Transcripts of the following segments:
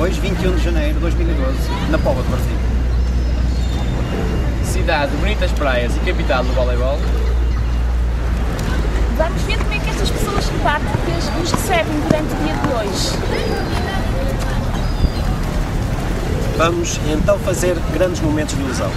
Hoje, 21 de janeiro de 2012, na Póvoa de Varzim. Cidade de bonitas praias e capital do voleibol. Vamos ver como é que estas pessoas simpáticas nos recebem durante o dia de hoje. Vamos então fazer grandes momentos de ilusão.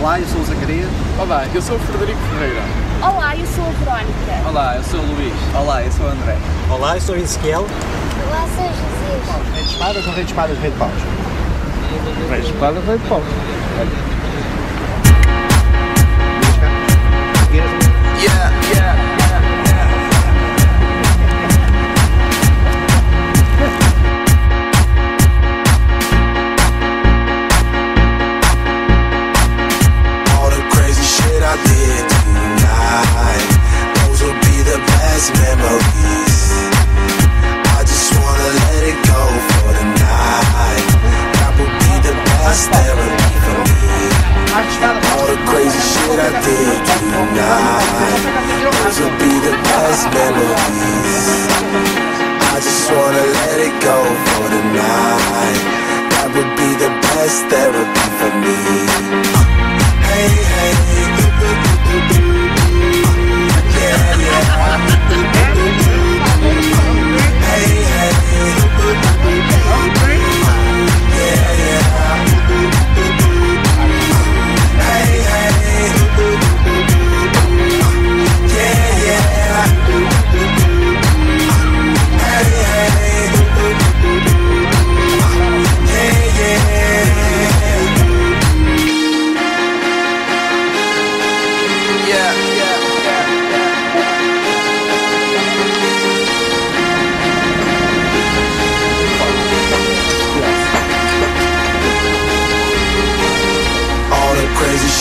Olá, eu sou o Zacarias. Olá, eu sou o Frederico Ferreira. Olá, eu sou a Verónica. Olá, eu sou o Luís. Olá, eu sou o André. Olá, eu sou o Ezequiel. Rei de espadas ou rei de espadas, rei de paus? Rei de espada, rei de pau.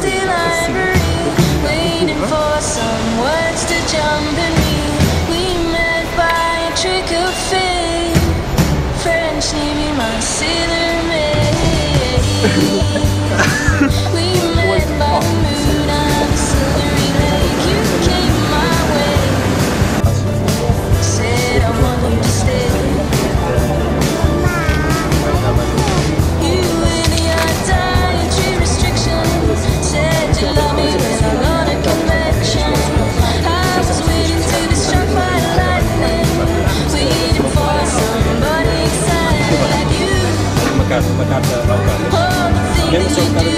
Still I waiting for some words to jump in me. We met by a trick of fate. French my sailor. Eu sou o